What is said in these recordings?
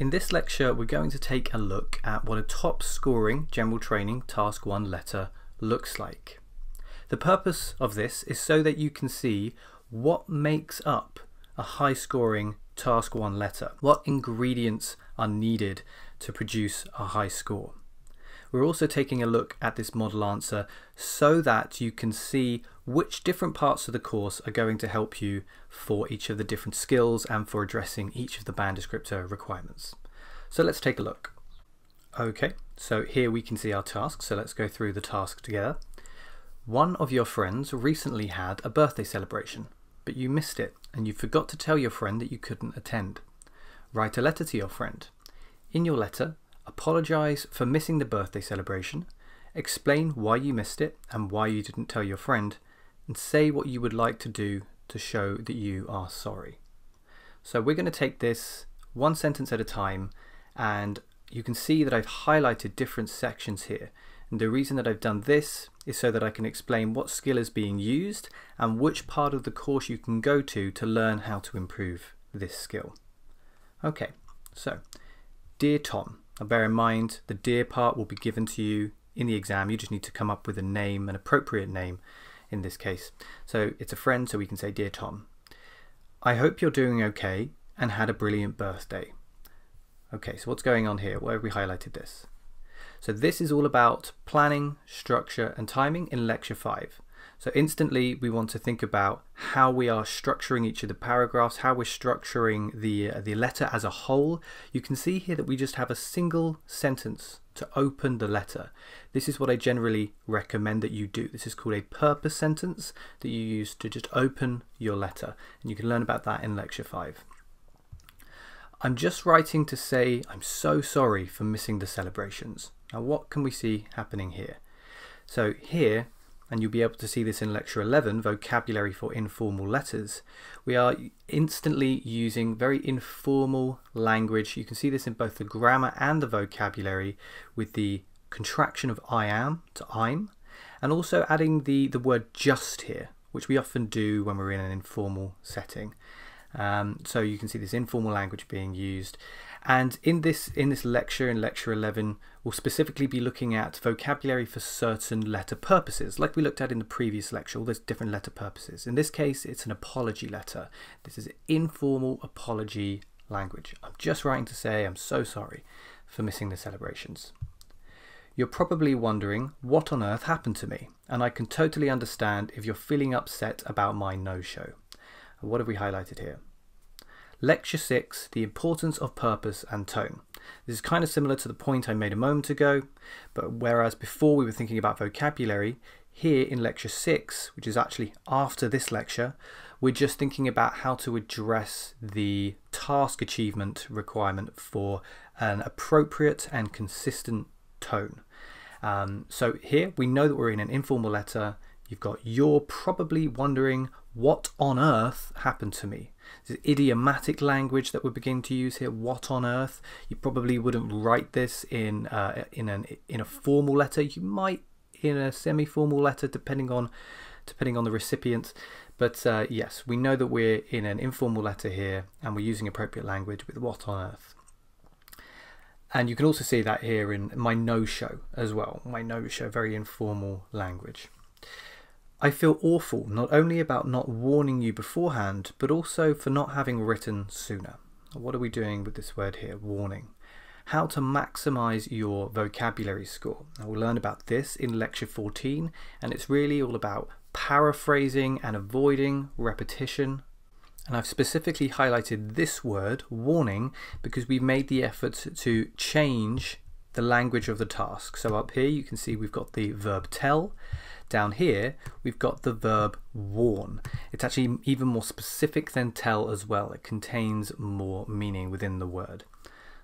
In this lecture we're going to take a look at what a top scoring general training task 1 letter looks like. The purpose of this is so that you can see what makes up a high scoring task 1 letter, what ingredients are needed to produce a high score. We're also taking a look at this model answer so that you can see which different parts of the course are going to help you for each of the different skills and for addressing each of the band descriptor requirements. So let's take a look. Okay, so here we can see our task, so let's go through the task together. One of your friends recently had a birthday celebration, but you missed it and you forgot to tell your friend that you couldn't attend. Write a letter to your friend. In your letter, apologise for missing the birthday celebration, explain why you missed it and why you didn't tell your friend, and say what you would like to do to show that you are sorry. So we're going to take this one sentence at a time and you can see that I've highlighted different sections here. And the reason that I've done this is so that I can explain what skill is being used and which part of the course you can go to to learn how to improve this skill. Okay, so Dear Tom, now bear in mind the dear part will be given to you in the exam. You just need to come up with a name, an appropriate name in this case. So it's a friend, so we can say Dear Tom. I hope you're doing okay and had a brilliant birthday. Okay, so what's going on here? Where have we highlighted this? So this is all about planning, structure and timing in lecture 5. So instantly we want to think about how we are structuring each of the paragraphs, how we're structuring the, uh, the letter as a whole. You can see here that we just have a single sentence to open the letter. This is what I generally recommend that you do. This is called a purpose sentence that you use to just open your letter. And you can learn about that in lecture 5. I'm just writing to say I'm so sorry for missing the celebrations. Now what can we see happening here? So here and you'll be able to see this in lecture 11, vocabulary for informal letters, we are instantly using very informal language. You can see this in both the grammar and the vocabulary with the contraction of I am to I'm, and also adding the, the word just here, which we often do when we're in an informal setting. Um, so you can see this informal language being used. And in this, in this lecture, in lecture 11, we'll specifically be looking at vocabulary for certain letter purposes. Like we looked at in the previous lecture, all those different letter purposes. In this case, it's an apology letter. This is informal apology language. I'm just writing to say I'm so sorry for missing the celebrations. You're probably wondering what on earth happened to me, and I can totally understand if you're feeling upset about my no-show. What have we highlighted here? Lecture 6, The Importance of Purpose and Tone. This is kind of similar to the point I made a moment ago, but whereas before we were thinking about vocabulary, here in lecture 6, which is actually after this lecture, we're just thinking about how to address the task achievement requirement for an appropriate and consistent tone. Um, so here we know that we're in an informal letter. You've got you're probably wondering what on earth happened to me. This is idiomatic language that we're beginning to use here. What on earth? You probably wouldn't write this in uh, in an in a formal letter. You might in a semi-formal letter, depending on depending on the recipient. But uh, yes, we know that we're in an informal letter here, and we're using appropriate language with what on earth. And you can also see that here in my no-show as well. My no-show, very informal language. I feel awful not only about not warning you beforehand, but also for not having written sooner. What are we doing with this word here, warning? How to maximize your vocabulary score. we'll learn about this in lecture 14, and it's really all about paraphrasing and avoiding repetition. And I've specifically highlighted this word, warning, because we've made the effort to change the language of the task. So up here you can see we've got the verb tell down here, we've got the verb warn. It's actually even more specific than tell as well. It contains more meaning within the word.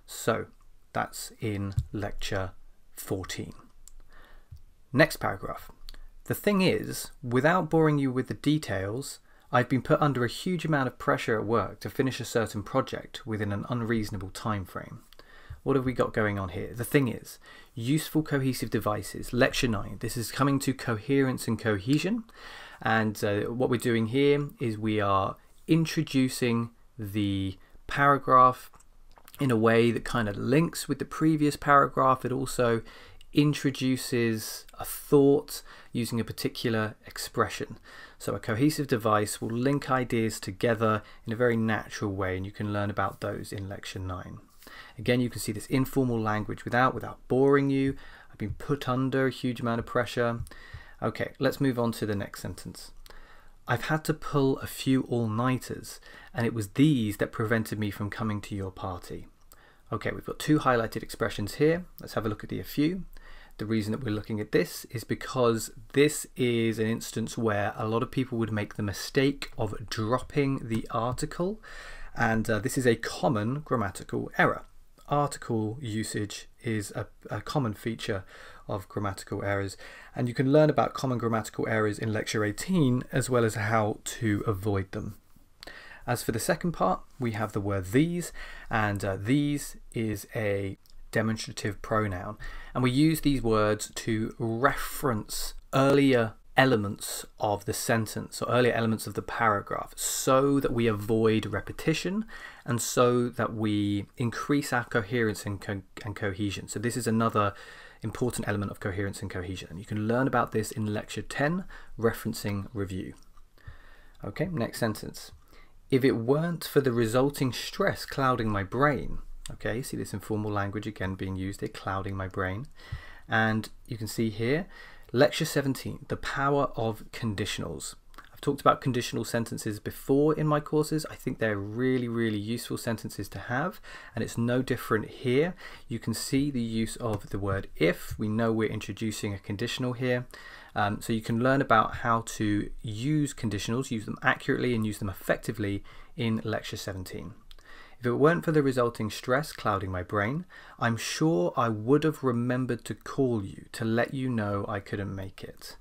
So that's in lecture 14. Next paragraph. The thing is, without boring you with the details, I've been put under a huge amount of pressure at work to finish a certain project within an unreasonable time frame. What have we got going on here? The thing is, useful cohesive devices, lecture 9. This is coming to coherence and cohesion. And uh, what we're doing here is we are introducing the paragraph in a way that kind of links with the previous paragraph. It also introduces a thought using a particular expression. So a cohesive device will link ideas together in a very natural way and you can learn about those in lecture 9. Again, you can see this informal language without, without boring you. I've been put under a huge amount of pressure. Okay, let's move on to the next sentence. I've had to pull a few all-nighters and it was these that prevented me from coming to your party. Okay, we've got two highlighted expressions here. Let's have a look at the a few. The reason that we're looking at this is because this is an instance where a lot of people would make the mistake of dropping the article and uh, this is a common grammatical error. Article usage is a, a common feature of grammatical errors and you can learn about common grammatical errors in lecture 18 as well as how to avoid them. As for the second part, we have the word these, and uh, these is a demonstrative pronoun. And we use these words to reference earlier elements of the sentence or earlier elements of the paragraph so that we avoid repetition and so that we increase our coherence and, co and cohesion. So this is another important element of coherence and cohesion. And you can learn about this in lecture 10, referencing review. Okay, next sentence. If it weren't for the resulting stress clouding my brain, okay, see this informal language again being used here, clouding my brain. And you can see here, lecture 17, the power of conditionals. I've talked about conditional sentences before in my courses. I think they're really, really useful sentences to have, and it's no different here. You can see the use of the word if. We know we're introducing a conditional here. Um, so you can learn about how to use conditionals, use them accurately and use them effectively in lecture 17. If it weren't for the resulting stress clouding my brain, I'm sure I would have remembered to call you to let you know I couldn't make it.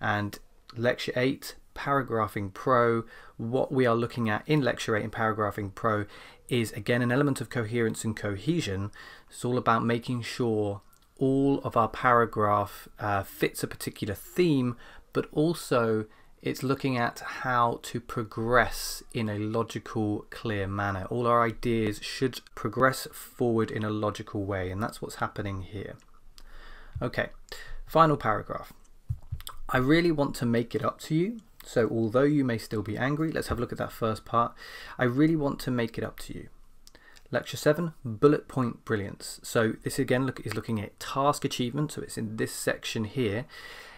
And lecture 8, Paragraphing Pro, what we are looking at in lecture 8 in Paragraphing Pro is again an element of coherence and cohesion. It's all about making sure all of our paragraph uh, fits a particular theme, but also it's looking at how to progress in a logical, clear manner. All our ideas should progress forward in a logical way, and that's what's happening here. Okay, final paragraph. I really want to make it up to you. So although you may still be angry, let's have a look at that first part. I really want to make it up to you. Lecture 7, Bullet Point Brilliance. So this again look, is looking at task achievement, so it's in this section here,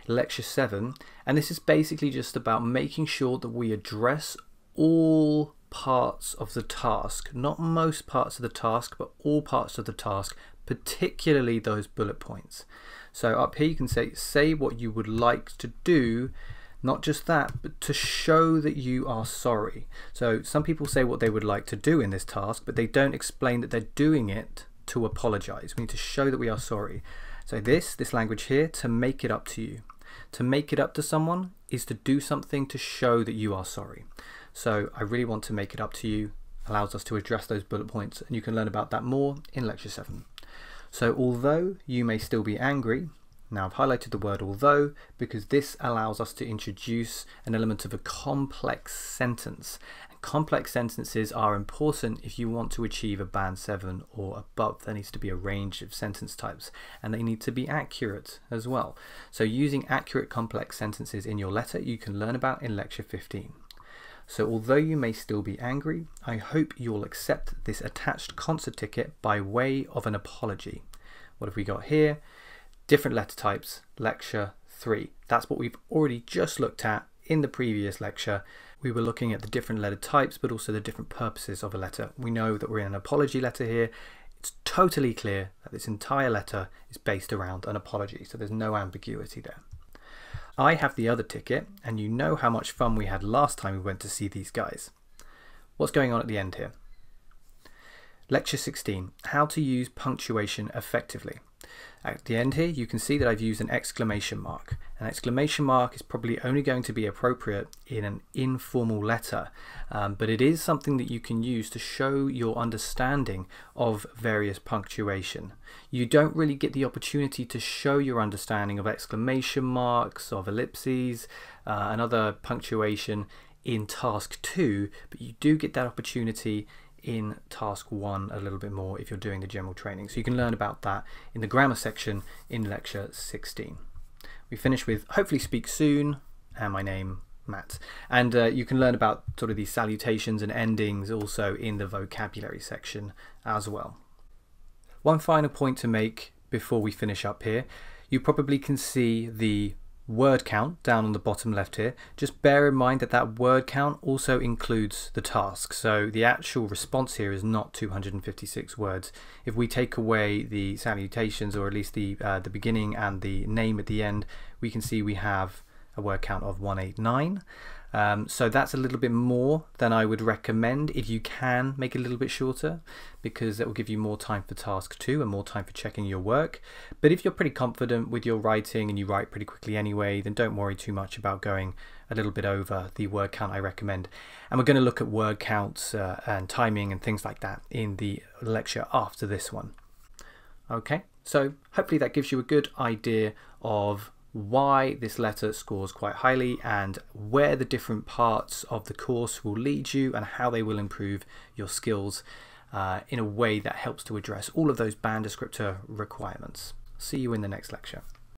Lecture 7, and this is basically just about making sure that we address all parts of the task, not most parts of the task, but all parts of the task, particularly those bullet points. So up here you can say, say what you would like to do not just that, but to show that you are sorry. So some people say what they would like to do in this task, but they don't explain that they're doing it to apologize. We need to show that we are sorry. So this, this language here, to make it up to you. To make it up to someone is to do something to show that you are sorry. So I really want to make it up to you allows us to address those bullet points and you can learn about that more in lecture 7. So although you may still be angry, now I've highlighted the word although because this allows us to introduce an element of a complex sentence. Complex sentences are important if you want to achieve a band 7 or above. There needs to be a range of sentence types and they need to be accurate as well. So using accurate complex sentences in your letter you can learn about in lecture 15. So although you may still be angry, I hope you'll accept this attached concert ticket by way of an apology. What have we got here? different letter types, lecture 3. That's what we've already just looked at in the previous lecture. We were looking at the different letter types, but also the different purposes of a letter. We know that we're in an apology letter here. It's totally clear that this entire letter is based around an apology, so there's no ambiguity there. I have the other ticket, and you know how much fun we had last time we went to see these guys. What's going on at the end here? Lecture 16, How to Use Punctuation Effectively. At the end here, you can see that I've used an exclamation mark. An exclamation mark is probably only going to be appropriate in an informal letter, um, but it is something that you can use to show your understanding of various punctuation. You don't really get the opportunity to show your understanding of exclamation marks, of ellipses, uh, and other punctuation in task 2, but you do get that opportunity in task one a little bit more if you're doing the general training. So you can learn about that in the grammar section in lecture 16. We finish with hopefully speak soon and my name Matt. And uh, you can learn about sort of these salutations and endings also in the vocabulary section as well. One final point to make before we finish up here. You probably can see the word count down on the bottom left here. Just bear in mind that that word count also includes the task. So the actual response here is not 256 words. If we take away the salutations or at least the, uh, the beginning and the name at the end, we can see we have a word count of 189. Um, so that's a little bit more than I would recommend if you can make it a little bit shorter because that will give you more time for task two and more time for checking your work. But if you're pretty confident with your writing and you write pretty quickly anyway, then don't worry too much about going a little bit over the word count I recommend. And we're going to look at word counts uh, and timing and things like that in the lecture after this one. Okay, so hopefully that gives you a good idea of why this letter scores quite highly and where the different parts of the course will lead you and how they will improve your skills uh, in a way that helps to address all of those band descriptor requirements. See you in the next lecture.